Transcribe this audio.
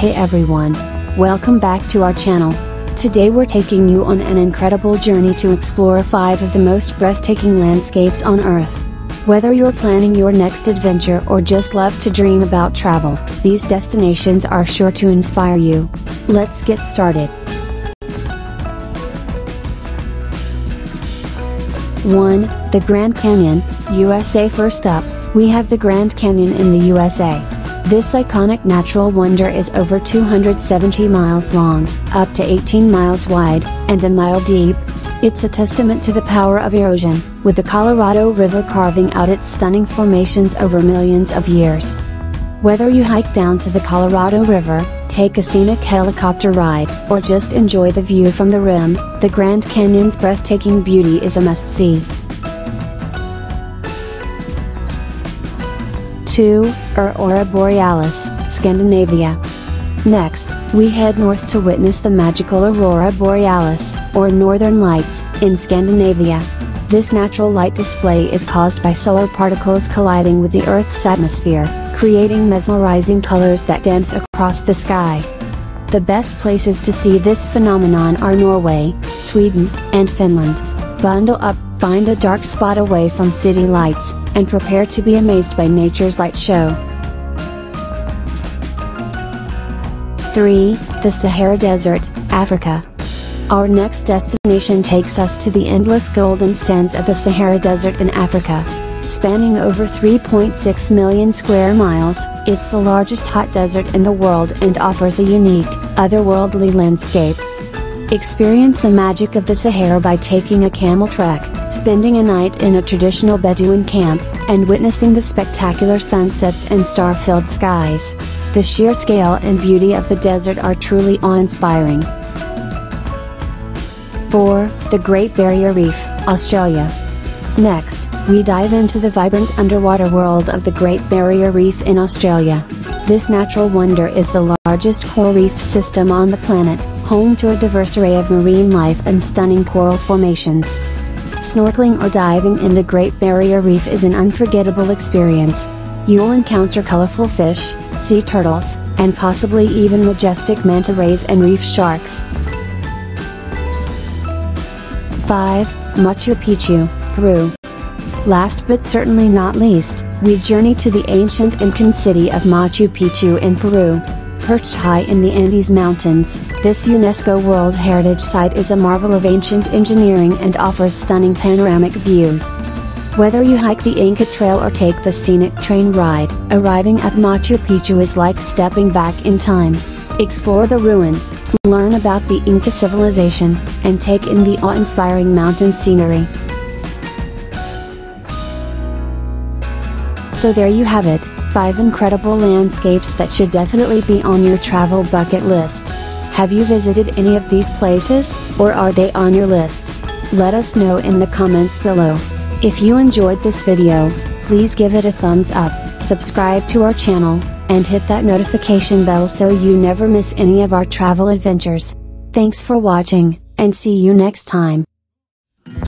Hey everyone! Welcome back to our channel. Today we're taking you on an incredible journey to explore 5 of the most breathtaking landscapes on Earth. Whether you're planning your next adventure or just love to dream about travel, these destinations are sure to inspire you. Let's get started. 1. The Grand Canyon, USA First up, we have the Grand Canyon in the USA. This iconic natural wonder is over 270 miles long, up to 18 miles wide, and a mile deep. It's a testament to the power of erosion, with the Colorado River carving out its stunning formations over millions of years. Whether you hike down to the Colorado River, take a scenic helicopter ride, or just enjoy the view from the rim, the Grand Canyon's breathtaking beauty is a must-see. 2. Aurora Borealis, Scandinavia. Next, we head north to witness the magical Aurora Borealis, or Northern Lights, in Scandinavia. This natural light display is caused by solar particles colliding with the Earth's atmosphere, creating mesmerizing colors that dance across the sky. The best places to see this phenomenon are Norway, Sweden, and Finland. Bundle up, find a dark spot away from city lights, and prepare to be amazed by nature's light show. 3. The Sahara Desert, Africa. Our next destination takes us to the endless golden sands of the Sahara Desert in Africa. Spanning over 3.6 million square miles, it's the largest hot desert in the world and offers a unique, otherworldly landscape. Experience the magic of the Sahara by taking a camel trek, spending a night in a traditional Bedouin camp, and witnessing the spectacular sunsets and star-filled skies. The sheer scale and beauty of the desert are truly awe-inspiring. 4. The Great Barrier Reef, Australia. Next, we dive into the vibrant underwater world of the Great Barrier Reef in Australia. This natural wonder is the largest coral reef system on the planet, home to a diverse array of marine life and stunning coral formations. Snorkeling or diving in the Great Barrier Reef is an unforgettable experience. You'll encounter colorful fish, sea turtles, and possibly even majestic manta rays and reef sharks. 5. Machu Picchu, Peru. Last but certainly not least, we journey to the ancient Incan city of Machu Picchu in Peru. Perched high in the Andes Mountains, this UNESCO World Heritage Site is a marvel of ancient engineering and offers stunning panoramic views. Whether you hike the Inca Trail or take the scenic train ride, arriving at Machu Picchu is like stepping back in time. Explore the ruins, learn about the Inca civilization, and take in the awe-inspiring mountain scenery. So there you have it, 5 incredible landscapes that should definitely be on your travel bucket list. Have you visited any of these places, or are they on your list? Let us know in the comments below. If you enjoyed this video, please give it a thumbs up, subscribe to our channel, and hit that notification bell so you never miss any of our travel adventures. Thanks for watching, and see you next time.